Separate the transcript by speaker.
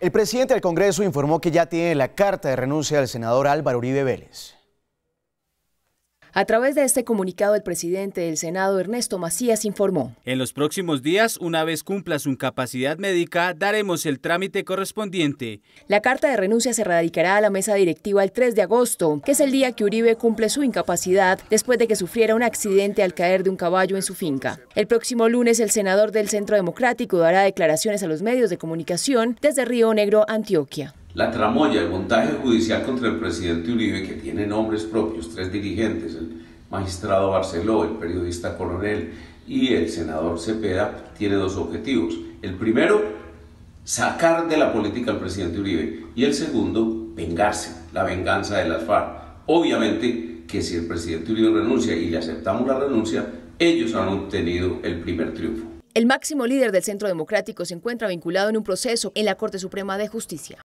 Speaker 1: El presidente del Congreso informó que ya tiene la carta de renuncia del senador Álvaro Uribe Vélez.
Speaker 2: A través de este comunicado, el presidente del Senado, Ernesto Macías, informó.
Speaker 3: En los próximos días, una vez cumpla su incapacidad médica, daremos el trámite correspondiente.
Speaker 2: La carta de renuncia se radicará a la mesa directiva el 3 de agosto, que es el día que Uribe cumple su incapacidad después de que sufriera un accidente al caer de un caballo en su finca. El próximo lunes, el senador del Centro Democrático dará declaraciones a los medios de comunicación desde Río Negro, Antioquia.
Speaker 4: La tramoya, el montaje judicial contra el presidente Uribe, que tiene nombres propios, tres dirigentes, el magistrado Barceló, el periodista Coronel y el senador Cepeda, tiene dos objetivos. El primero, sacar de la política al presidente Uribe y el segundo, vengarse, la venganza de las FARC. Obviamente que si el presidente Uribe renuncia y le aceptamos la renuncia, ellos han obtenido el primer triunfo.
Speaker 2: El máximo líder del Centro Democrático se encuentra vinculado en un proceso en la Corte Suprema de Justicia.